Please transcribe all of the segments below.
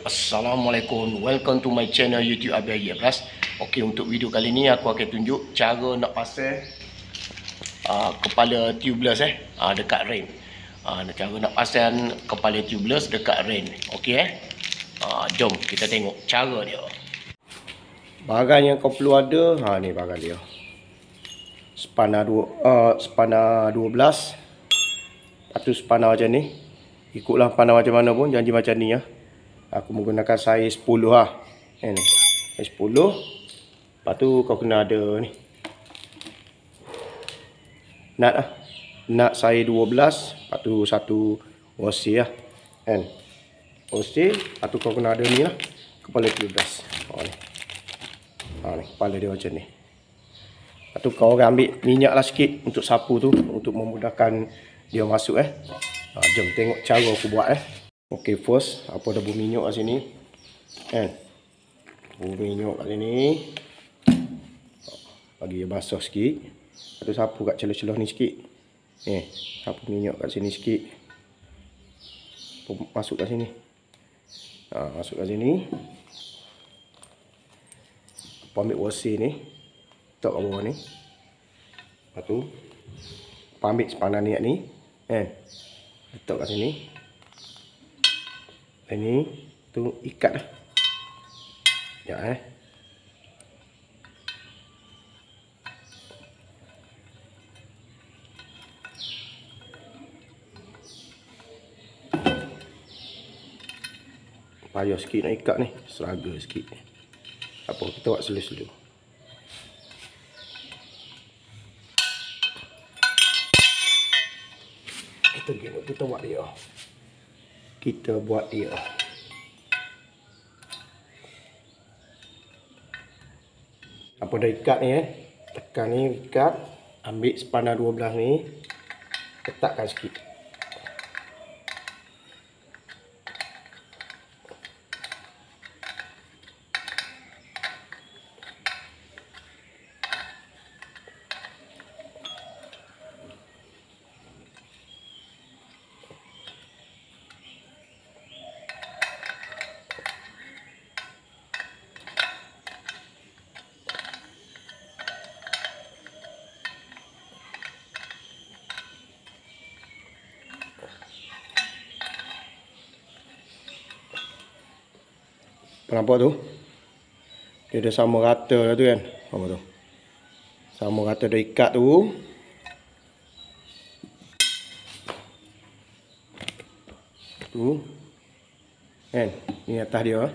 Assalamualaikum. Welcome to my channel YouTube Abi Ayi Plus Okey untuk video kali ni aku akan tunjuk Cara nak pasang uh, Kepala tubeless eh? Uh, Dekat rain uh, Cara nak pasang Kepala tubeless dekat rain Okey eh? Uh, Jom kita tengok cara dia. Barang yang kau perlu ada ha, Ni barang dia. Spana, dua, uh, spana 12 Lepas tu spana macam ni. Ikutlah spana macam mana pun Janji macam ni ya aku menggunakan saiz 10 lah. Kan saiz 10 lepas tu kau kena ada ni. Nut lah. Nut saiz 12 lepas tu satu osi lah. Kan? Osi lepas tu kau kena ada ni lah. Kepala 13 oh, ni. Ha, ni. Kepala dia macam ni. Lepas tu kau orang ambil minyak lah sikit untuk sapu tu. Untuk memudahkan dia masuk eh. Ha, jom tengok cara aku buat eh Okey, first apa ada bumi minyak kat sini. Kan? Bumi minyak kat sini. Bagi dia basah sikit. Tu sapu kat celah-celah ni sikit. Eh, sapu minyak kat sini sikit. Masuk kat sini. Ha, masuk kat sini. Apa ambil wasir ni. Letak kat bawah ni. Lepas tu. Ambil sepanan niat ni. Kan? Letak kat sini ini tu ikat dah. Ya eh. Payah sikit nak ikat ni. Seraga sikit. Apa kita buat selus dulu. Kita kita buat dia kita buat dia. Apa dah ikat ni eh? Tekan ni ikat. Ambil sepana 12 ni. Letakkan sikit. Nampak tu? Dia dah sama rata dah tu kan? Apa tu? Sama rata dah ikat tu. Tu. Kan? Ni atas dia.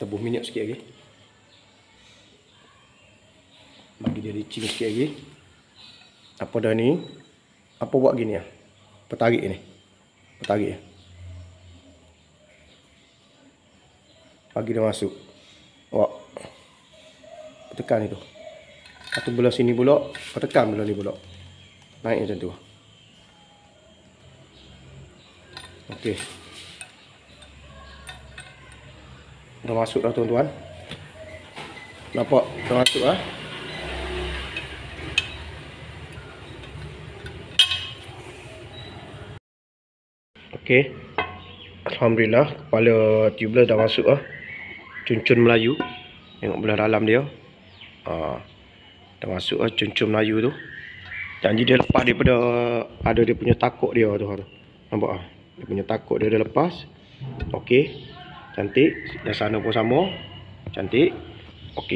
Tebuh minyak sikit lagi. Bagi dia licin sikit lagi. Apa dah ni? Apa buat gini ya? Petarik ni. Petarik ya. Bagi dia masuk. Wah. Tekan itu. Satu belah sini pula, tekan belah ni pula. Naik macam tu. Okey. Dah masuk dah tuan-tuan. Nampak dah masuk ah. Okey. Alhamdulillah kepala tubular dah masuk ah cuncun Melayu. Tengok belah dalam dia. Ha, dah masuk lah cuncun Melayu tu. Janji dia lepas daripada ada dia punya takut dia tu nampak ah dia punya takut dia dah lepas. Ok. Cantik. Yang sana pun sama. Cantik. Ok.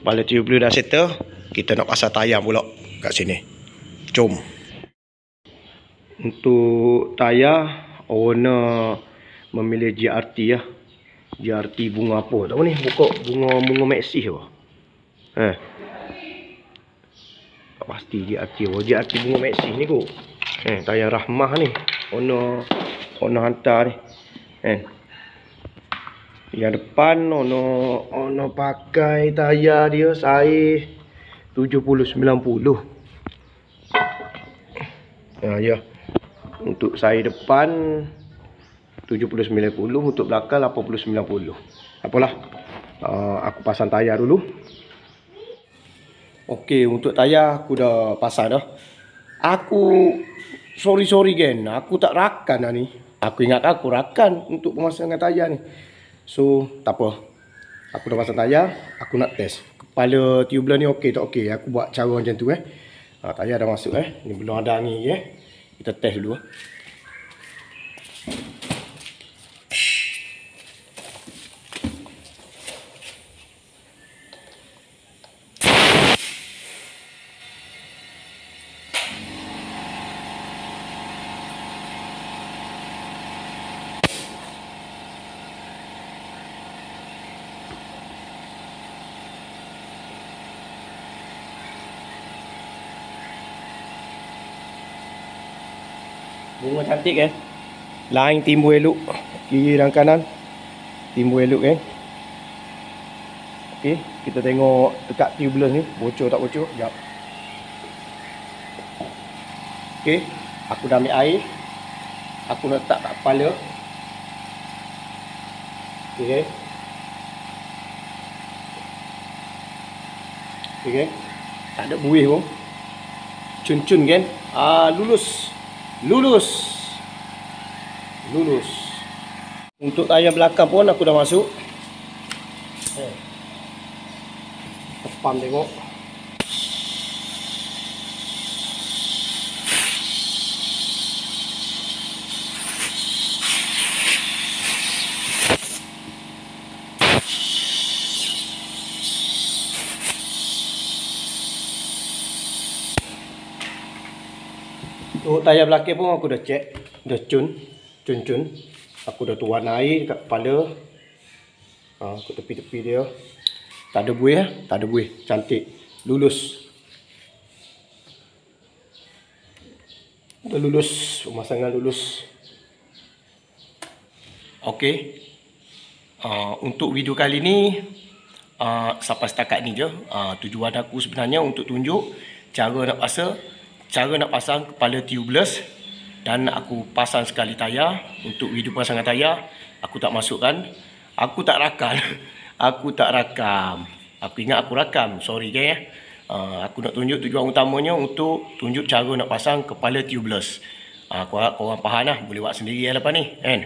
Kepala tubular dah settle. Kita nak pasang tayar pula kat sini. Jom. Untuk tayar owner memilih GRT ya JRT bunga apa? Tahu ni buka bunga bunga Maxi apa? Eh. Tak pasti JRT apa. JRT bunga Maxi ni kot eh tayar rahmah ni. Ono ono hantar ni. Eh. Yang depan ono ono pakai tayar dia saiz 70 90 ya ya. Untuk saiz depan 70-90 untuk belakang 80-90 apalah uh, aku pasang tayar dulu ok untuk tayar aku dah pasang dah aku sorry sorry kan aku tak rakan lah ni Aku ingat aku rakan untuk pemasangan tayar ni. So, tak apa. Aku dah pasang tayar, aku nak test. Kepala tubular ni okey tak okey. Aku buat cara macam tu eh. Ha, tayar dah masuk eh. Ni belum ada lagi eh. Kita test dulu eh. Bunga cantik kan? Line timbul elok. Kiri dan kanan. Timbul elok kan? Okey, kita tengok dekat tubular ni. Bocor tak bocor? Sekejap. Okey, aku dah ambil air. Aku nak letak kat kepala. Okey. Okey. Tak ada buih pun. Cun-cun kan? Ah, lulus. Lulus. Lulus. Untuk tayar belakang pun aku dah masuk. Eh. Tepam tengok. Untuk tayar belakang pun aku dah check. Dah cun. Cun-cun. Aku dah tuan air dekat kepala. Ha, aku tepi-tepi dia. Tak ada buih eh. Tak ada buih. Cantik. Lulus. Dah lulus. Pemasangan lulus. Okey. Uh, untuk video kali ni uh, sampai setakat ni je. Uh, tujuan aku sebenarnya untuk tunjuk cara nak pasang cara nak pasang kepala tubeless dan aku pasang sekali tayar untuk video pasangan tayar aku tak masukkan. Aku tak rakam. Aku tak rakam. Aku ingat aku rakam. Sorry guys uh, aku nak tunjuk tujuan utamanya untuk tunjuk cara nak pasang kepala tubeless. Uh, korang, korang faham lah. Boleh buat sendiri lah lepas ni kan?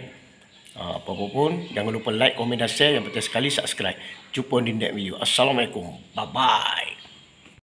Uh, apa-apa pun. Jangan lupa like komen dan share. Yang penting sekali subscribe. Jumpa di next video. Assalamualaikum. Bye bye